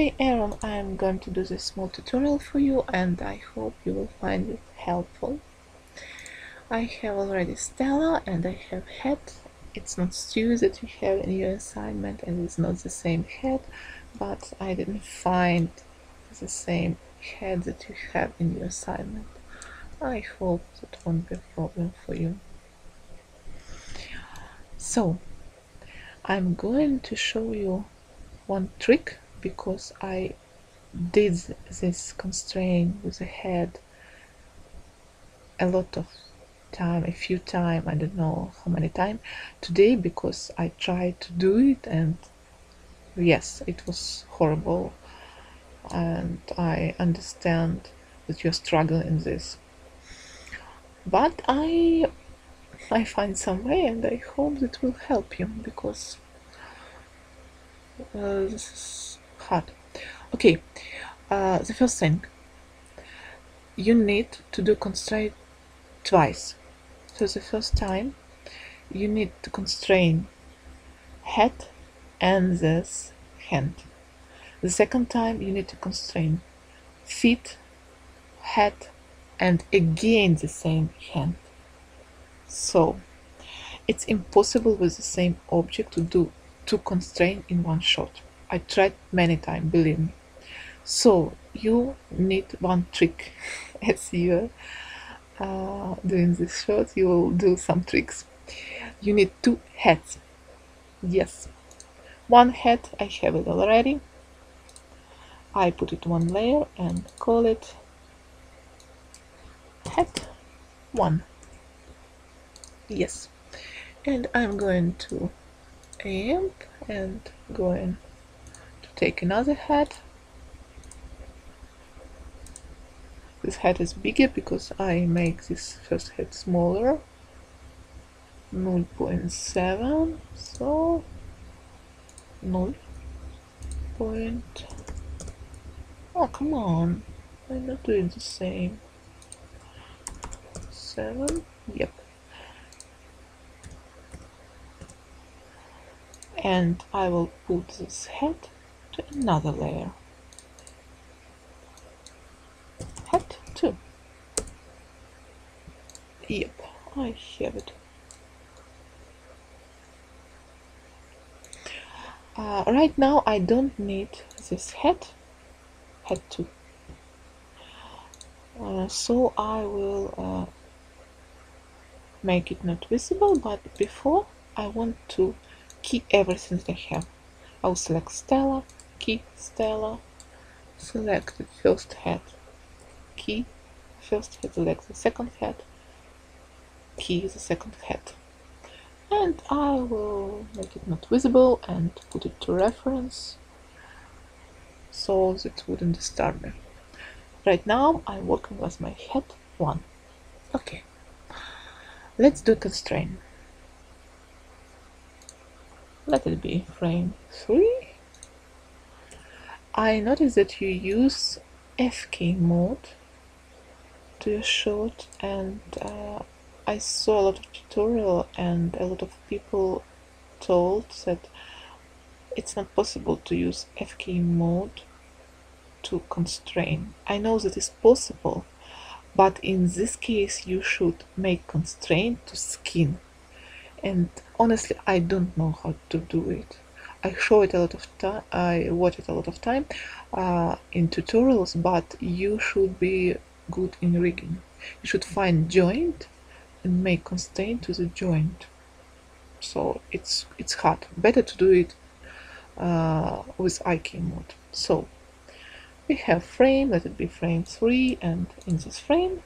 Hey Aaron, I'm going to do this small tutorial for you and I hope you will find it helpful. I have already Stella and I have head. It's not Stu that you have in your assignment and it's not the same head, but I didn't find the same head that you have in your assignment. I hope that won't be a problem for you. So, I'm going to show you one trick because I did this constraint with the head a lot of time, a few time, I don't know how many time today because I tried to do it and yes, it was horrible and I understand that you're struggling in this. But I I find some way and I hope it will help you because uh, this is hard. Okay, uh, the first thing you need to do constraint twice. So the first time you need to constrain head and this hand. The second time you need to constrain feet, head and again the same hand. So it's impossible with the same object to do two constrain in one shot. I tried many times, believe me. So you need one trick as you're uh, doing this shot, you will do some tricks. You need two heads. Yes, one head, I have it already. I put it one layer and call it head one. Yes, and I'm going to amp and going take another head this head is bigger because I make this first head smaller 0.7 so 0. Point. Oh come on I'm not doing the same 7 yep and I will put this head another layer head 2. yep I have it uh, right now I don't need this head head 2. uh, so I will uh, make it not visible but before I want to key everything that I have. I'll select Stella, key Stella, select the first head, key, first head, select the second head, key the second head. And I will make it not visible and put it to reference. So that it wouldn't disturb me. Right now I'm working with my head 1. Okay, let's do constraint. Let it be frame 3 I noticed that you use FK mode to your shot and uh, I saw a lot of tutorial and a lot of people told that it's not possible to use FK mode to constrain. I know that is possible but in this case you should make constraint to skin and honestly I don't know how to do it. I show it a lot of time, I watch it a lot of time uh, in tutorials, but you should be good in rigging. You should find joint and make constraint to the joint. So it's it's hard. Better to do it uh, with IK mode. So we have frame, let it be frame 3, and in this frame,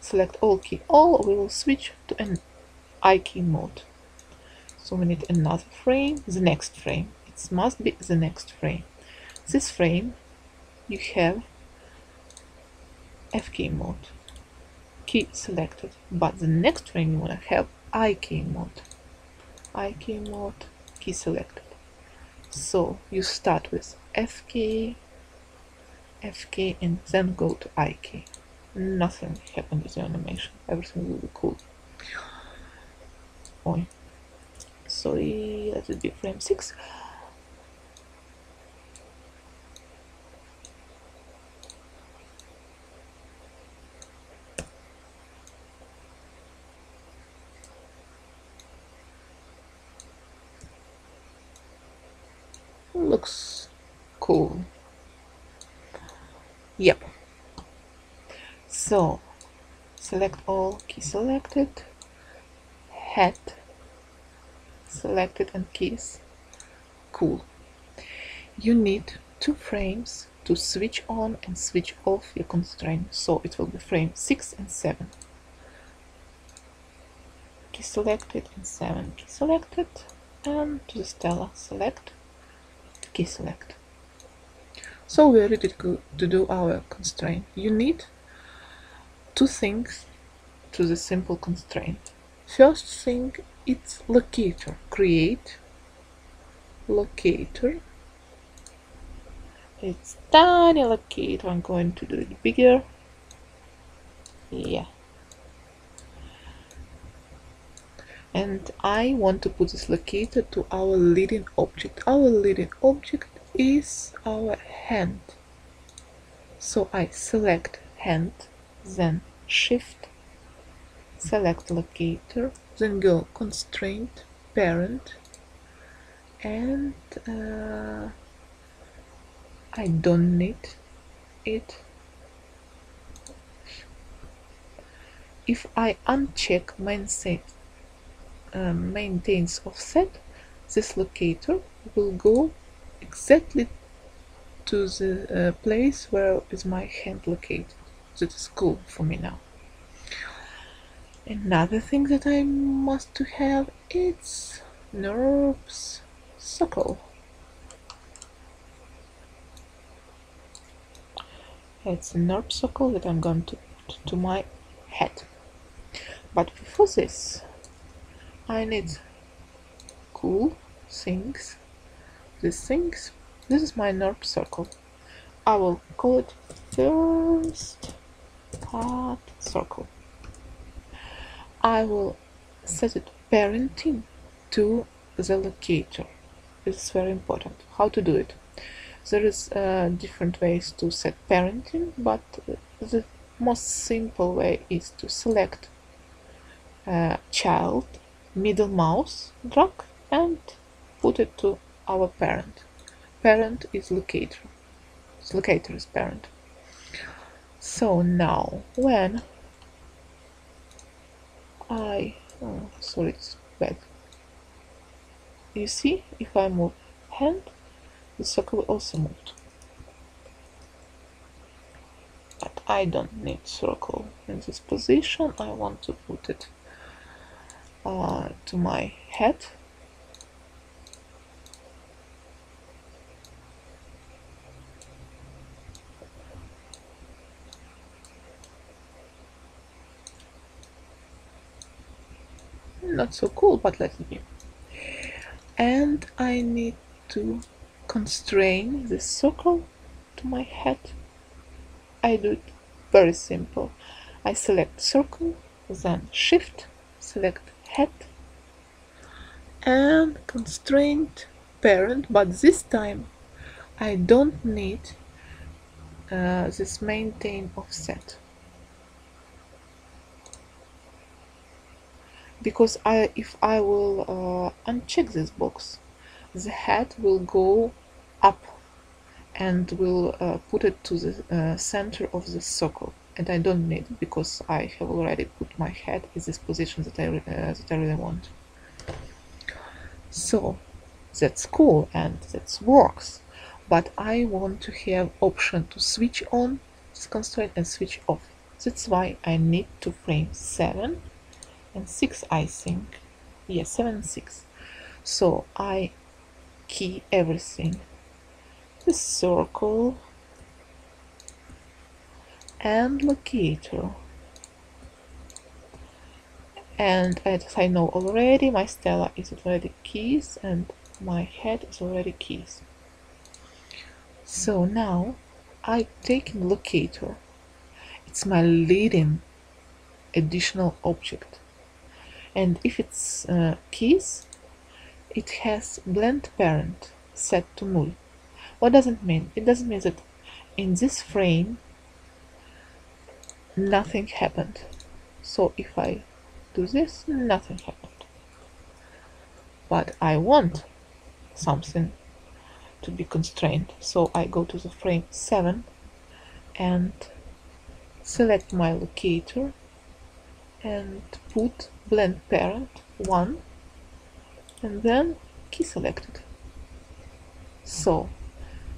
select all key all, we will switch to an IK mode. So we need another frame, the next frame. It must be the next frame. This frame you have FK mode, key selected, but the next frame you want to have IK mode. IK mode, key selected. So you start with FK, FK and then go to IK. Nothing happened with the animation, everything will be cool point sorry that would be frame 6 looks cool. Yep. So select all key selected. Head selected and keys cool. You need two frames to switch on and switch off your constraint. So it will be frame 6 and 7 key selected and 7 key selected and to the Stella. Select. Key select. So we are ready to do our constraint. You need two things to the simple constraint. First thing it's locator create locator. It's tiny locator I'm going to do it bigger. Yeah. And I want to put this locator to our leading object. Our leading object is our hand. So I select hand then shift select locator then go constraint parent. And uh, I don't need it. If I uncheck main set, uh, maintains offset this locator will go exactly to the uh, place where is my hand located. That is cool for me now another thing that I must to have is NURBS circle it's a NURBS circle that I'm going to put to my head. But before this I need cool things. These things this is my NURBS circle I will call it first part circle I will set it parenting to the locator. It's very important. How to do it? There is uh, different ways to set parenting but the most simple way is to select uh, child middle mouse drag and put it to our parent. Parent is locator. Locator is parent. So now when I oh, sorry it's bad you see if I move hand the circle also moved but I don't need circle in this position. I want to put it uh, to my head not so cool but let me. Be and I need to constrain this circle to my head. I do it very simple. I select circle then shift select head and constraint parent but this time I don't need uh, this maintain offset because I if I will uh, uncheck this box the head will go up and will uh, put it to the uh, center of the circle. And I don't need it because I have already put my head in this position that I, uh, that I really want. So that's cool and that works. But I want to have option to switch on this constraint and switch off. That's why I need to frame 7 and 6 I think. Yes 7 6 so I key everything. The circle. And locator. And as I know already my Stella is already keys and my head is already keys. So now I take locator. It's my leading additional object and if it's uh, keys it has blend parent set to null. What does it mean? It doesn't mean that in this frame nothing happened. So if I do this nothing happened. But I want something to be constrained. So I go to the frame 7 and select my locator and put parent 1 and then key selected. So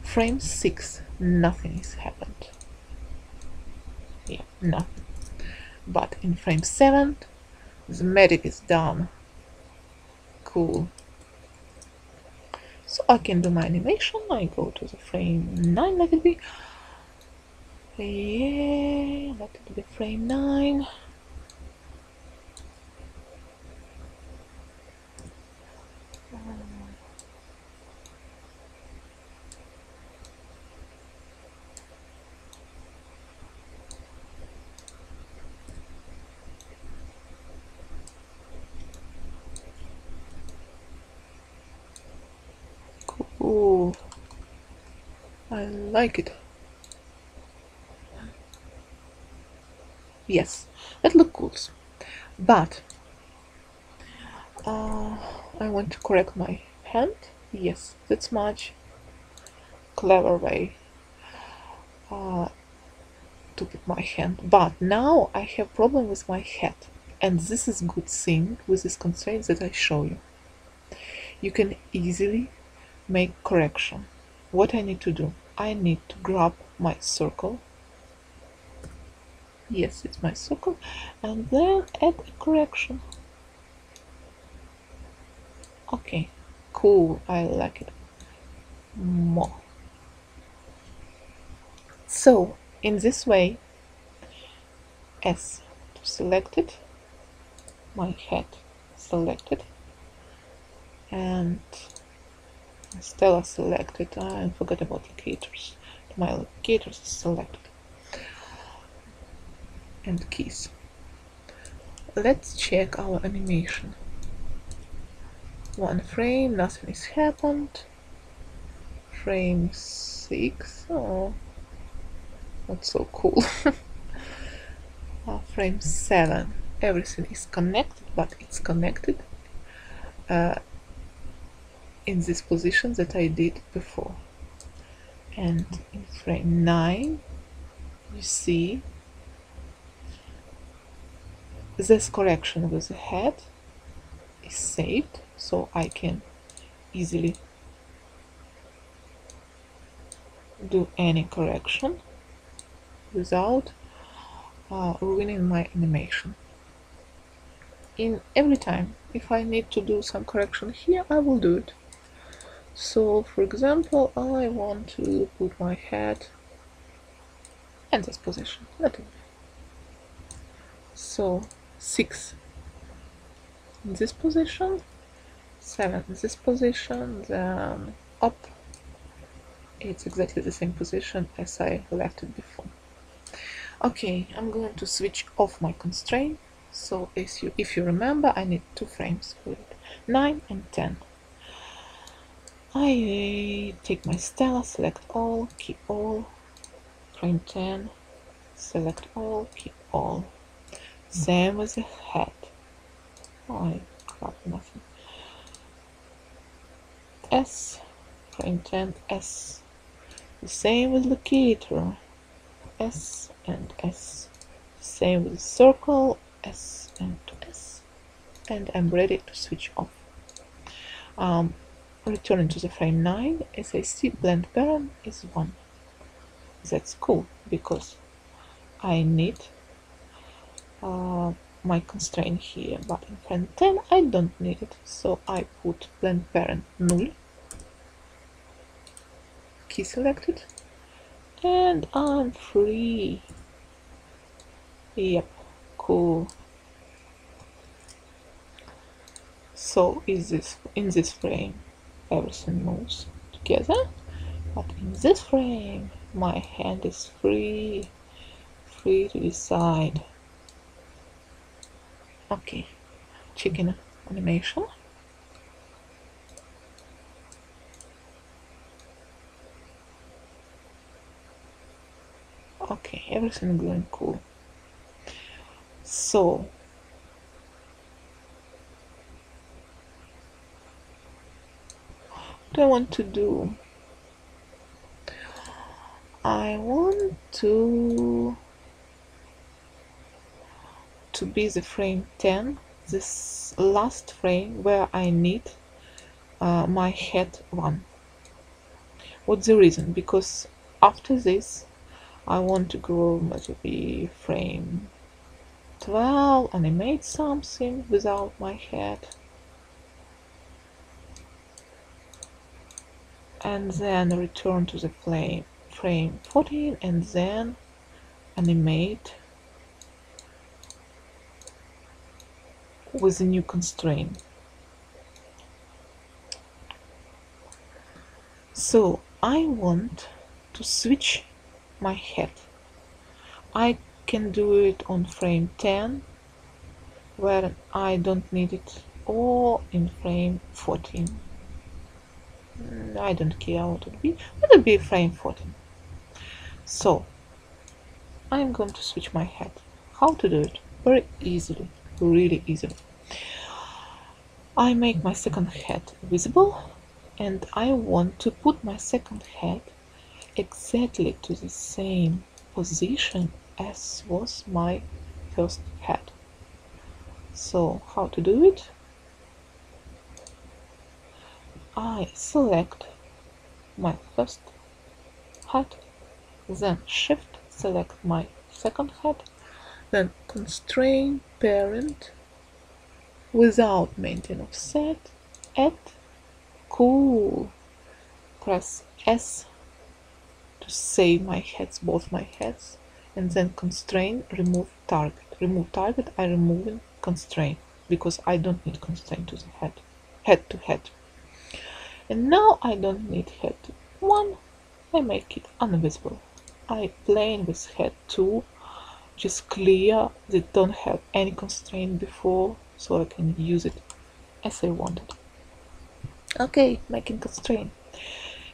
frame 6 nothing has happened. Yeah nothing. But in frame 7 the magic is done. Cool. So I can do my animation. I go to the frame 9 let it be. Yeah let it be frame 9 I like it. Yes, that looks cool. But uh, I want to correct my hand. Yes, that's much clever way uh, to put my hand. But now I have problem with my head, and this is good thing with this constraint that I show you. You can easily make correction. What I need to do? I need to grab my circle. Yes, it's my circle. And then add a correction. Okay, cool. I like it more. So, in this way, S to selected, my head selected, and Stella selected. I forgot about locators. My locators is selected. And keys. Let's check our animation. One frame, nothing has happened. Frame 6, oh, not so cool. uh, frame 7, everything is connected, but it's connected. Uh, in this position that I did before. And in frame 9 you see this correction with the head is saved so I can easily do any correction without uh, ruining my animation. In every time if I need to do some correction here I will do it so for example I want to put my head in this position. So 6 in this position 7 in this position then up. It's exactly the same position as I left it before. Okay I'm going to switch off my constraint. So if you if you remember I need two frames for it. 9 and 10 I take my Stella, select all, keep all, print 10, select all, keep all. Same with the head. Oh, I crap nothing. S, frame 10, S. The same with locator. S and S. Same with circle, S and S. And I'm ready to switch off. Um, returning to the frame 9 as I see blend parent is 1 that's cool because I need uh, my constraint here but in frame 10 I don't need it so I put blend parent null key selected and I'm free. Yep cool. So is this in this frame everything moves together. But in this frame my hand is free free to decide. Okay chicken animation. Okay everything going cool. So what I want to do? I want to to be the frame 10 this last frame where I need uh, my head one. What's the reason? Because after this I want to go maybe frame 12 animate something without my head and then return to the frame frame 14 and then animate with a new constraint. So I want to switch my head. I can do it on frame 10 where I don't need it or in frame 14 mm, Mm, I don't care what it be. It'll be frame 14 so I'm going to switch my head. How to do it? Very easily. Really easily. I make my second head visible and I want to put my second head exactly to the same position as was my first head. So how to do it? I select my first head, then shift select my second head, then constrain parent without maintain offset, add cool. Press S to save my heads both my heads and then constrain remove target. Remove target I remove constraint because I don't need constraint to the head head to head and now I don't need head to one I make it invisible I plane with head 2 just clear they don't have any constraint before so I can use it as I wanted Okay, making constraint.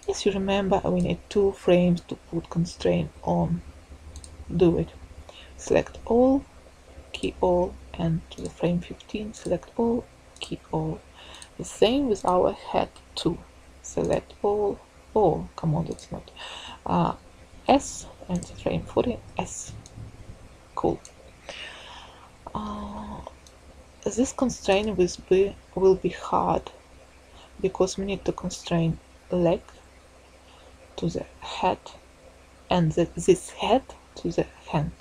As you remember, we need two frames to put constraint on. Do it. Select all, key all, and to the frame 15, select all, key all. The same with our head 2. Select all, all, come on, that's not. Uh, S and frame 40, S. Cool. Uh, this constraint will be, will be hard because we need to constrain leg to the head and the, this head to the hand.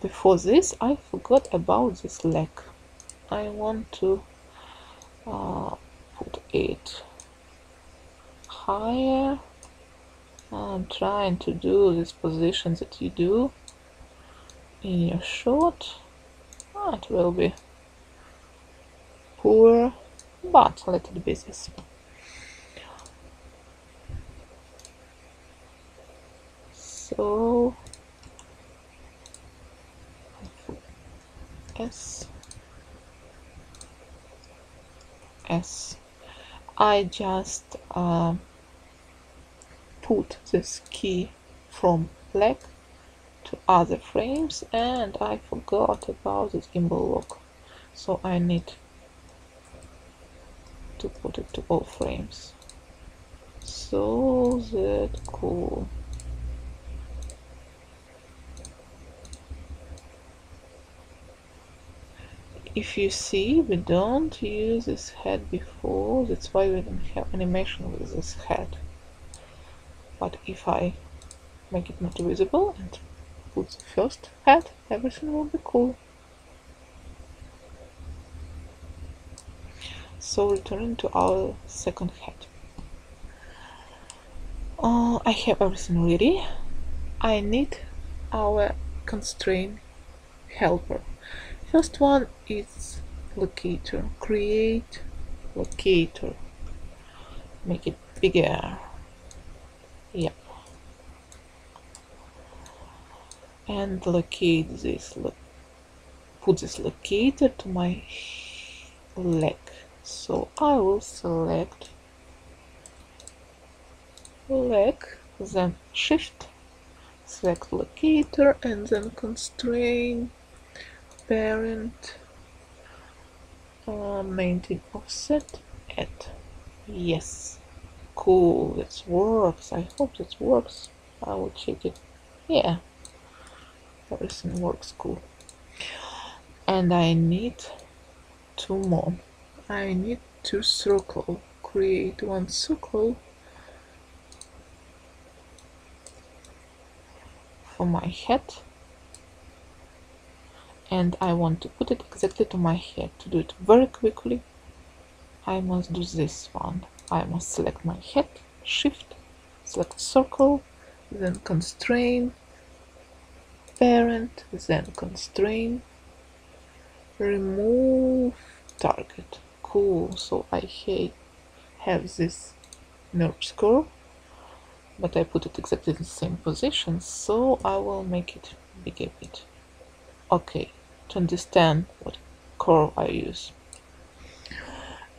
Before this I forgot about this leg. I want to uh, put it higher. I'm trying to do this position that you do in your shot. Oh, it will be poor but let it be this so S S I just uh, put this key from black to other frames and I forgot about this gimbal lock. So I need to put it to all frames. So that cool. If you see we don't use this head before. That's why we don't have animation with this head but if I make it not visible and put the first head everything will be cool. So returning to our second head. Uh, I have everything ready. I need our constraint helper. First one is locator. Create locator. Make it bigger yep and locate this put this locator to my leg. So I will select leg then shift select locator and then constrain parent uh, maintain offset at yes cool. That works. I hope that works. I will check it. Yeah. Everything works cool. And I need two more. I need to circle. Create one circle for my head. And I want to put it exactly to my head. To do it very quickly. I must do this one I must select my head shift select circle then constrain parent then constrain remove target. Cool. So I have this NURBS curve but I put it exactly in the same position so I will make it big a bit. Okay to understand what curve I use.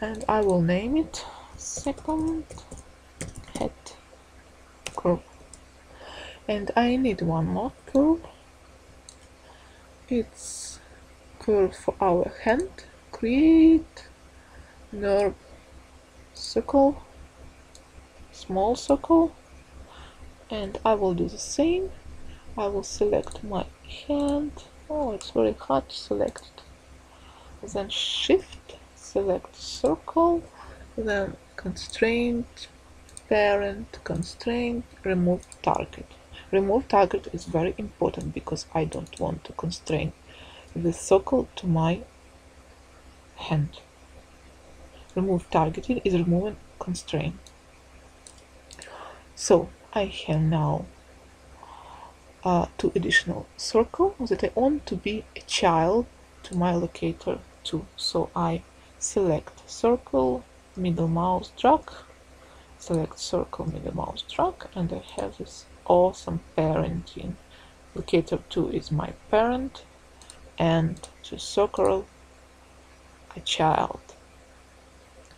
And I will name it second. Head. Curve and I need one more curve it's curve for our hand. Create. NURB circle. Small circle. And I will do the same. I will select my hand. Oh it's very hard to select. Then shift. Select circle. Then constraint parent constraint remove target. Remove target is very important because I don't want to constrain the circle to my hand. Remove targeting is removing constraint. So I have now uh, two additional circle that I want to be a child to my locator too. So I select circle middle mouse drag select circle middle mouse drag and I have this awesome parenting locator 2 is my parent and to circle a child.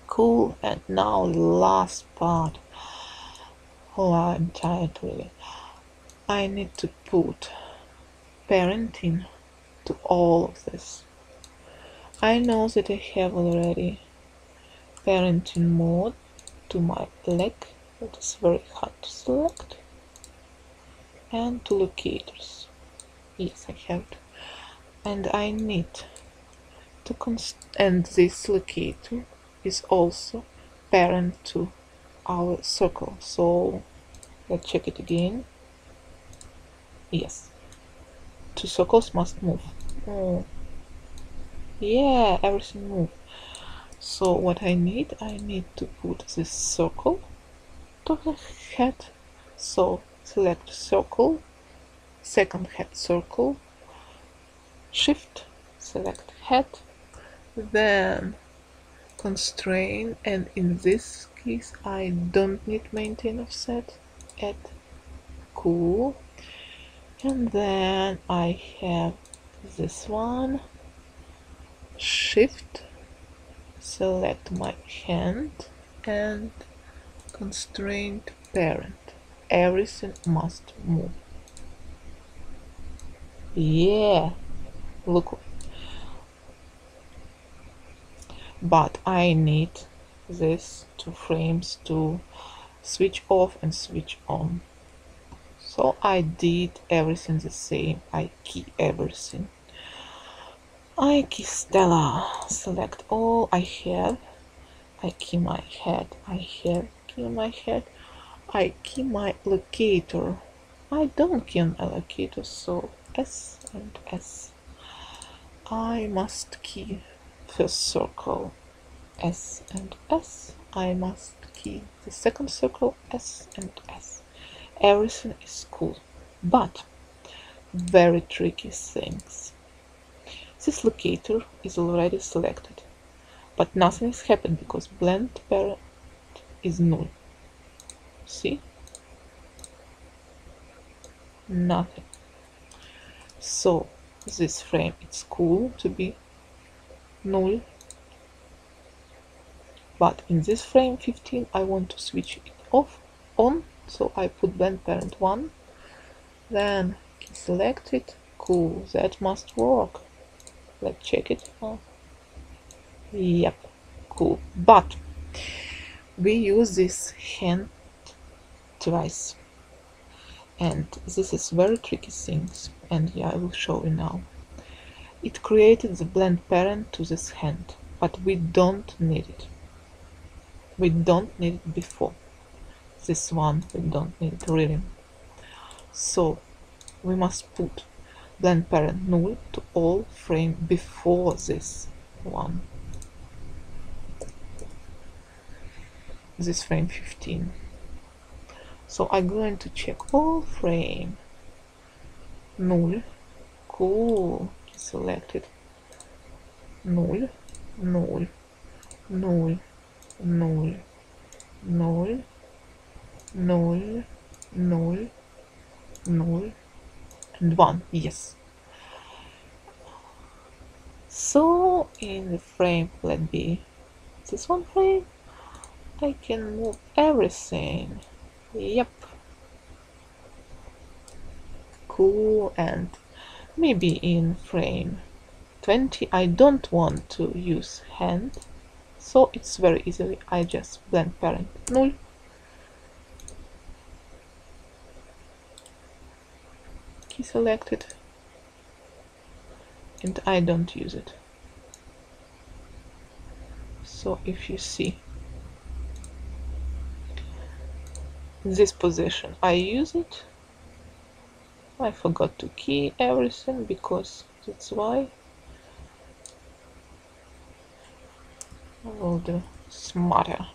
Cool and now the last part. Oh I'm tired really. I need to put parenting to all of this. I know that I have already parenting mode to my leg it is very hard to select and to locators. Yes I have and I need to const and this locator is also parent to our circle. So let's check it again. Yes. Two circles must move. Oh. yeah everything move so what I need I need to put this circle to the head. So select circle second head circle shift select head then constrain and in this case I don't need maintain offset add cool. And then I have this one shift select my hand and constraint parent. Everything must move. Yeah look. But I need this two frames to switch off and switch on. So I did everything the same. I key everything I key Stella select all I have I key my head I have key my head. I key my locator I don't key my locator so S and S. I must key first circle. S and S. I must key the second circle S and S. Everything is cool but very tricky things this locator is already selected but nothing has happened because blend parent is null. See? Nothing. So this frame it's cool to be null but in this frame 15 I want to switch it off on so I put blend parent 1 then select it. Cool that must work let's check it. Oh. yep. Cool. But we use this hand twice and this is very tricky things. And yeah I will show you now. It created the blend parent to this hand. But we don't need it. We don't need it before. This one we don't need it really. So we must put blend parent null to all frame before this one. This frame 15 so I'm going to check all frame. Null. Cool. Selected. Null. Null. Null. Null. Null. Null. Null. Null 1 yes. So in the frame let be this one frame I can move everything. Yep. Cool and maybe in frame 20 I don't want to use hand so it's very easily I just blend parent. Null key selected. And I don't use it. So if you see this position I use it. I forgot to key everything because that's why. I will do smarter.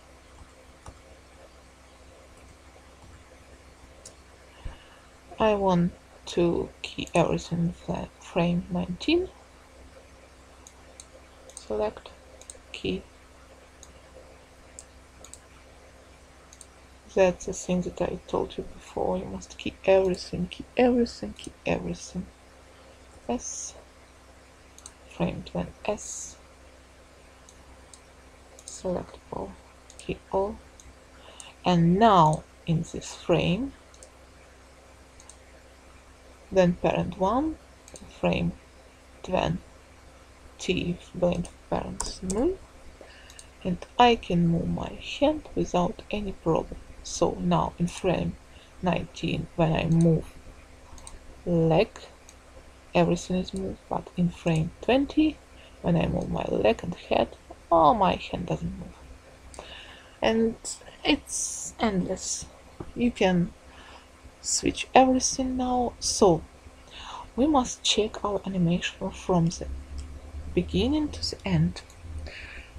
I want to key everything frame 19 select key. That's the thing that I told you before. You must key everything key everything key everything. S. Frame 20 S. Select all key all. And now in this frame then parent 1 frame 20 blend parents null and I can move my hand without any problem. So now in frame 19 when I move leg everything is moved but in frame 20 when I move my leg and head oh my hand doesn't move. And it's endless. You can switch everything now. So we must check our animation from the beginning to the end.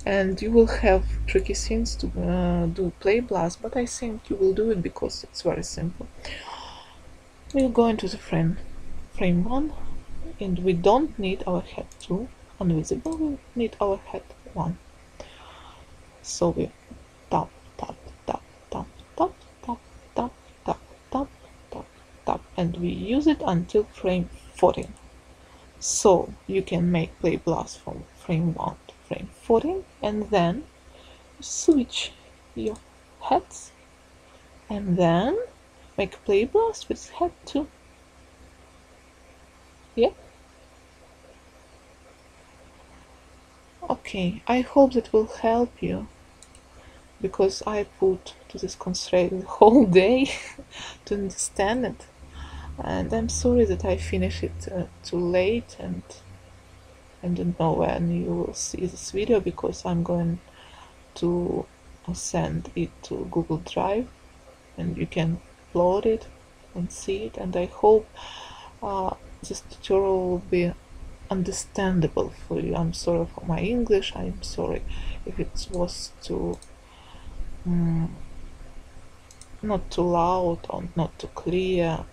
And you will have tricky things to uh, do play blast but I think you will do it because it's very simple. We'll go into the frame frame 1 and we don't need our head 2 invisible we need our head 1 so we and we use it until frame 14 so you can make play blast from frame 1 frame 14 and then switch your heads and then make play blast with head 2 yeah? Okay I hope that will help you because I put to this constraint the whole day to understand it and I'm sorry that I finished it uh, too late and I don't know when you will see this video because I'm going to send it to Google Drive and you can upload it and see it. And I hope uh, this tutorial will be understandable for you. I'm sorry for my English, I'm sorry if it was too um, not too loud or not too clear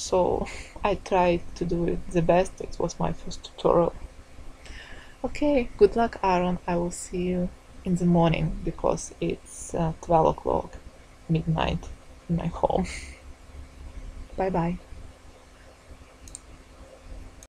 so I tried to do it the best. It was my first tutorial. Okay good luck Aaron. I will see you in the morning because it's uh, 12 o'clock midnight in my home. Bye bye